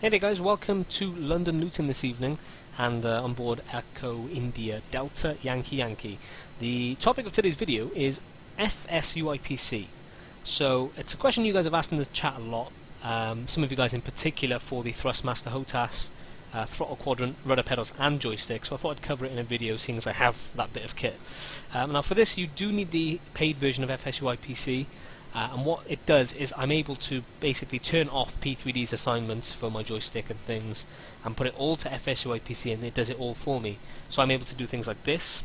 Hey there guys, welcome to London Luton this evening and uh, on board Echo India Delta Yankee Yankee. The topic of today's video is FSUIPC. So it's a question you guys have asked in the chat a lot, um, some of you guys in particular for the Thrustmaster HOTAS, uh, throttle quadrant, rudder pedals and joystick, so I thought I'd cover it in a video seeing as I have that bit of kit. Um, now for this you do need the paid version of FSUIPC, uh, and what it does is I'm able to basically turn off P3D's assignments for my joystick and things and put it all to FSUIPC and it does it all for me. So I'm able to do things like this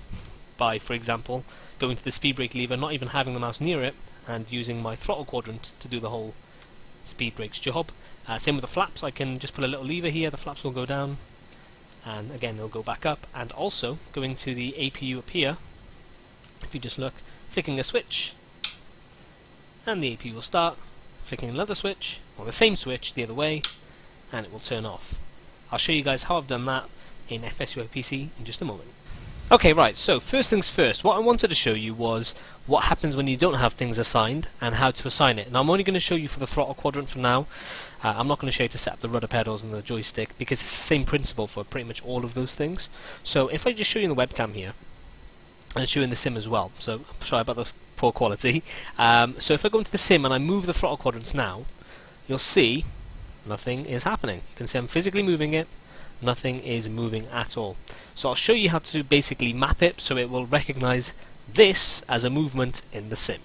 by, for example, going to the speed brake lever, not even having the mouse near it, and using my throttle quadrant to do the whole speed brakes job. Uh, same with the flaps, I can just put a little lever here, the flaps will go down, and again they'll go back up. And also, going to the APU up here, if you just look, flicking a switch, and the AP will start, flicking another switch, or the same switch the other way, and it will turn off. I'll show you guys how I've done that in FSUIPC in just a moment. Okay, right, so first things first, what I wanted to show you was what happens when you don't have things assigned and how to assign it. Now I'm only going to show you for the throttle quadrant for now. Uh, I'm not going to show you to set up the rudder pedals and the joystick because it's the same principle for pretty much all of those things. So if I just show you in the webcam here, and show you in the sim as well, so sorry about the poor quality. Um, so if I go into the sim and I move the throttle quadrants now, you'll see nothing is happening. You can see I'm physically moving it, nothing is moving at all. So I'll show you how to basically map it so it will recognize this as a movement in the sim.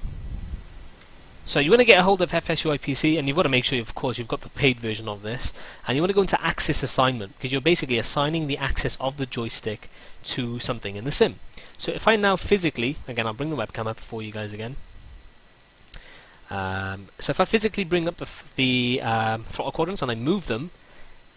So you want to get a hold of FSUIPC and you've got to make sure of course you've got the paid version of this and you want to go into axis assignment because you're basically assigning the axis of the joystick to something in the sim. So if I now physically, again I'll bring the webcam up for you guys again. Um, so if I physically bring up the, the um, throttle quadrants and I move them,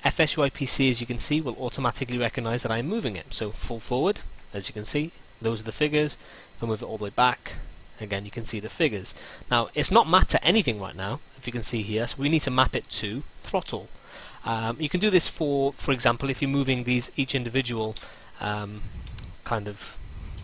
FSUIPC as you can see will automatically recognize that I am moving it. So full forward, as you can see, those are the figures. If I move it all the way back, again you can see the figures. Now it's not mapped to anything right now, if you can see here, so we need to map it to throttle. Um, you can do this for, for example, if you're moving these each individual um, kind of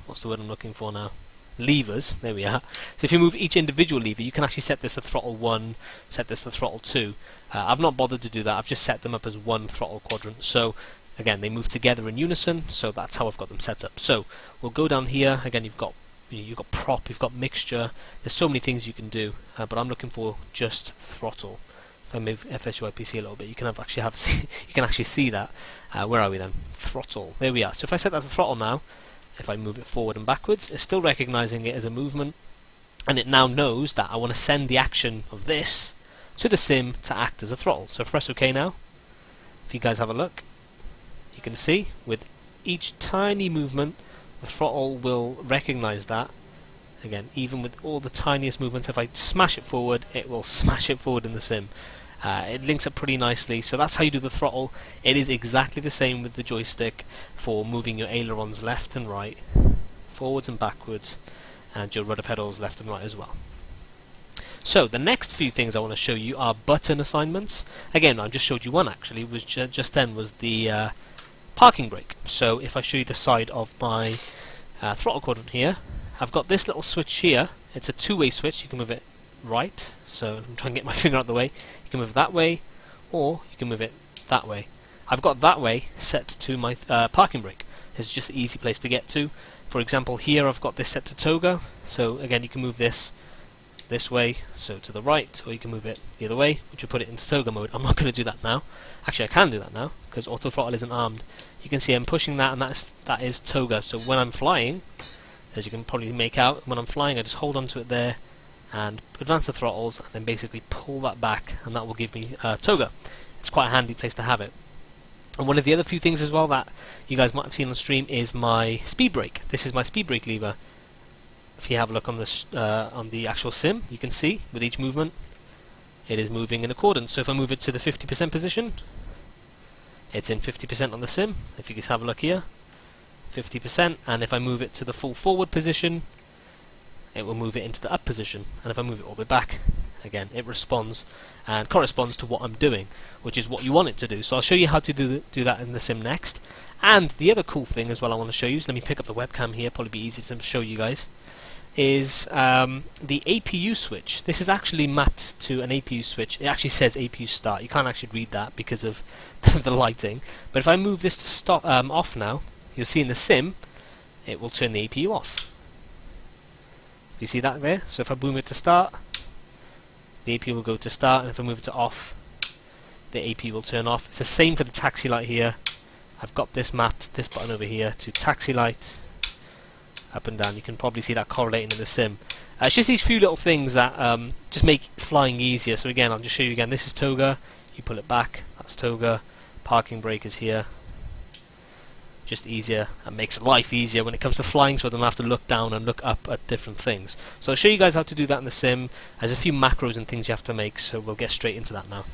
what's the word I'm looking for now? Levers, there we are. So if you move each individual lever, you can actually set this to throttle 1, set this to throttle 2. Uh, I've not bothered to do that, I've just set them up as one throttle quadrant. So again, they move together in unison, so that's how I've got them set up. So we'll go down here, again you've got you've got prop, you've got mixture, there's so many things you can do, uh, but I'm looking for just throttle. If I move FSUIPC a little bit, you can have actually have you can actually see that. Uh, where are we then? Throttle. There we are. So if I set that to throttle now, if I move it forward and backwards, it's still recognizing it as a movement, and it now knows that I want to send the action of this to the sim to act as a throttle. So if I press OK now, if you guys have a look, you can see with each tiny movement, the throttle will recognize that. Again, even with all the tiniest movements, if I smash it forward, it will smash it forward in the sim. Uh, it links up pretty nicely, so that's how you do the throttle. It is exactly the same with the joystick for moving your ailerons left and right, forwards and backwards, and your rudder pedals left and right as well. So the next few things I want to show you are button assignments. Again, I just showed you one actually, was ju just then was the uh, parking brake. So if I show you the side of my uh, throttle quadrant here, I've got this little switch here. It's a two-way switch. You can move it right. So I'm trying to get my finger out of the way. You can move it that way, or you can move it that way. I've got that way set to my uh, parking brake. It's just an easy place to get to. For example, here I've got this set to toga. So again, you can move this this way, so to the right, or you can move it the other way, which will put it into toga mode. I'm not going to do that now. Actually, I can do that now because auto throttle isn't armed. You can see I'm pushing that, and that's that is toga. So when I'm flying, as you can probably make out, when I'm flying, I just hold onto it there and advance the throttles and then basically pull that back and that will give me uh, toga. It's quite a handy place to have it. And one of the other few things as well that you guys might have seen on stream is my speed brake. This is my speed brake lever. If you have a look on the uh, on the actual sim, you can see with each movement it is moving in accordance. So if I move it to the 50% position, it's in 50% on the sim. If you guys have a look here, 50%, and if I move it to the full forward position, it will move it into the up position and if I move it all the way back again it responds and corresponds to what I'm doing which is what you want it to do so I'll show you how to do, do that in the sim next and the other cool thing as well I want to show you is let me pick up the webcam here probably be easy to show you guys is um, the APU switch. This is actually mapped to an APU switch. It actually says APU start. You can't actually read that because of the lighting. But if I move this to stop um, off now, you'll see in the sim, it will turn the APU off. You see that there? So if I move it to start, the AP will go to start, and if I move it to off, the AP will turn off. It's the same for the taxi light here. I've got this mapped, this button over here, to taxi light, up and down. You can probably see that correlating in the sim. Uh, it's just these few little things that um, just make flying easier. So again, I'll just show you again. This is toga. You pull it back. That's toga. Parking brake is here. Just easier and makes life easier when it comes to flying so I don't have to look down and look up at different things. So I'll show you guys how to do that in the sim. There's a few macros and things you have to make, so we'll get straight into that now.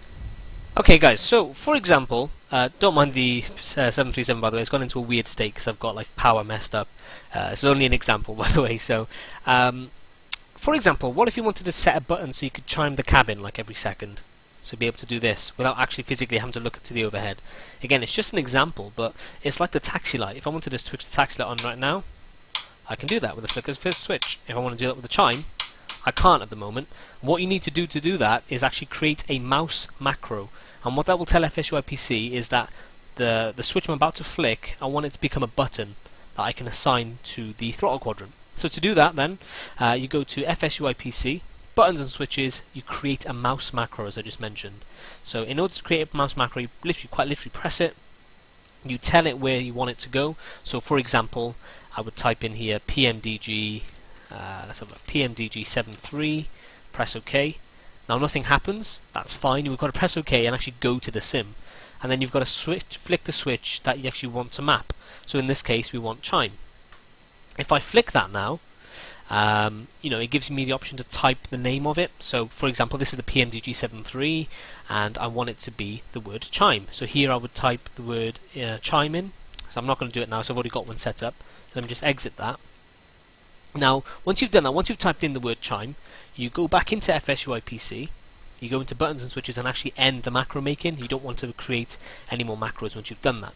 Okay guys, so for example, uh, don't mind the uh, 737 by the way, it's gone into a weird state because I've got like power messed up. Uh, it's only an example by the way, so um, for example, what if you wanted to set a button so you could chime the cabin like every second? So be able to do this without actually physically having to look to the overhead. Again, it's just an example, but it's like the taxi light. If I wanted to switch the taxi light on right now, I can do that with the flicker's first switch. If I want to do that with the chime, I can't at the moment. What you need to do to do that is actually create a mouse macro. And what that will tell FSUIPC is that the, the switch I'm about to flick, I want it to become a button that I can assign to the throttle quadrant. So to do that then, uh, you go to FSUIPC, buttons and switches, you create a mouse macro as I just mentioned. So in order to create a mouse macro, you literally, quite literally press it, you tell it where you want it to go. So for example, I would type in here PMDG, uh, let's have a PMDG73, press OK. Now nothing happens, that's fine, you've got to press OK and actually go to the sim. And then you've got to switch, flick the switch that you actually want to map. So in this case we want chime. If I flick that now, um, you know, it gives me the option to type the name of it. So, for example, this is the PMDG73, and I want it to be the word chime. So here I would type the word uh, chime in. So I'm not going to do it now, so I've already got one set up. So let me just exit that. Now, once you've done that, once you've typed in the word chime, you go back into FSUIPC, you go into buttons and switches and actually end the macro making. You don't want to create any more macros once you've done that.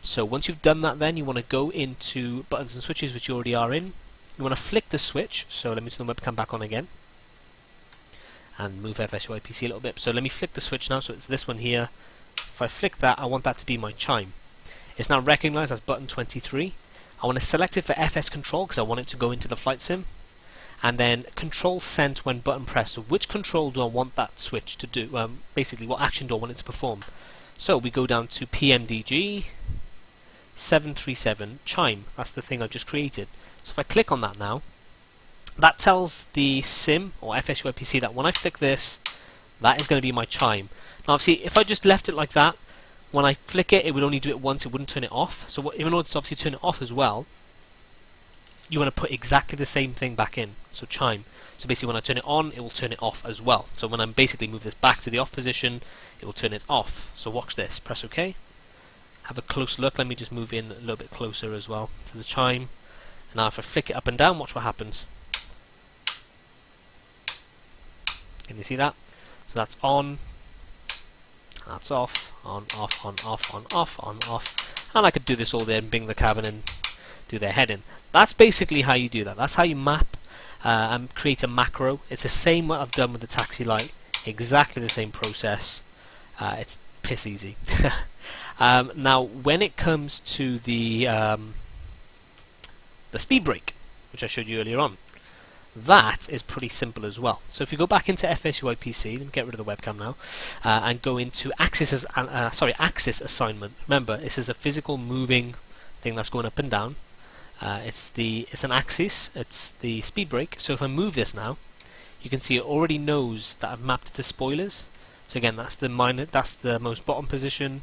So once you've done that then, you want to go into buttons and switches, which you already are in. You want to flick the switch, so let me turn the webcam back on again. And move FSUIPC a little bit. So let me flick the switch now, so it's this one here. If I flick that, I want that to be my chime. It's now recognized as button 23. I want to select it for FS control because I want it to go into the flight sim. And then control sent when button pressed. So which control do I want that switch to do? Um, basically, what action do I want it to perform? So we go down to PMDG 737 chime. That's the thing I've just created. So if I click on that now, that tells the sim or FSUIPC that when I flick this, that is going to be my chime. Now, see, if I just left it like that, when I flick it, it would only do it once, it wouldn't turn it off. So in order to obviously turn it off as well, you want to put exactly the same thing back in. So chime. So basically when I turn it on, it will turn it off as well. So when I basically move this back to the off position, it will turn it off. So watch this. Press OK. Have a close look. Let me just move in a little bit closer as well to the chime. And now if I flick it up and down, watch what happens. Can you see that? So that's on, that's off, on, off, on, off, on, off, on, off. And I could do this all day and bing the cabin and do their heading. That's basically how you do that. That's how you map uh, and create a macro. It's the same what I've done with the taxi light. Exactly the same process. Uh, it's piss easy. um, now, when it comes to the um, the speed brake, which I showed you earlier on, that is pretty simple as well. So if you go back into FSUIPC, let me get rid of the webcam now, uh, and go into axis as, uh, sorry axis assignment. Remember, this is a physical moving thing that's going up and down. Uh, it's the it's an axis. It's the speed brake. So if I move this now, you can see it already knows that I've mapped it to spoilers. So again, that's the minor, that's the most bottom position.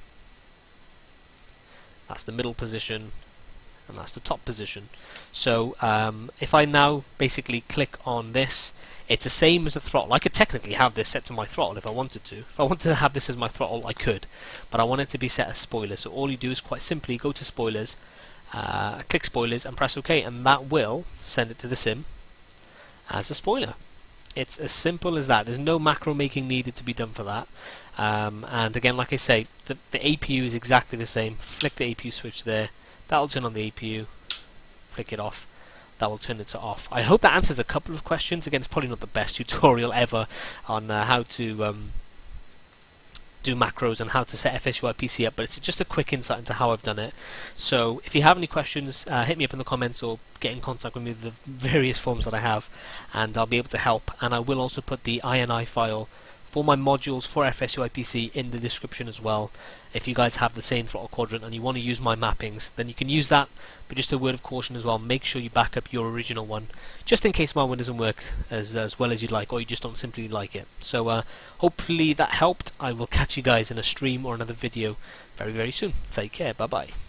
That's the middle position, and that's the top position. So um, if I now basically click on this, it's the same as the throttle. I could technically have this set to my throttle if I wanted to. If I wanted to have this as my throttle, I could, but I want it to be set as spoiler. So all you do is quite simply go to spoilers, uh, click spoilers, and press OK, and that will send it to the sim as a spoiler. It's as simple as that. There's no macro making needed to be done for that. Um, and again, like I say, the, the APU is exactly the same. Flick the APU switch there, That'll turn on the APU, flick it off. that will turn it to off. I hope that answers a couple of questions. Again, it's probably not the best tutorial ever on uh, how to um, do macros and how to set FSUIPC up, but it's just a quick insight into how I've done it. So if you have any questions, uh, hit me up in the comments or get in contact with me with the various forms that I have, and I'll be able to help. And I will also put the INI file for my modules for FSUIPC in the description as well. If you guys have the same throttle quadrant and you want to use my mappings, then you can use that. But just a word of caution as well, make sure you back up your original one, just in case my one doesn't work as, as well as you'd like, or you just don't simply like it. So uh, hopefully that helped. I will catch you guys in a stream or another video very, very soon. Take care. Bye-bye.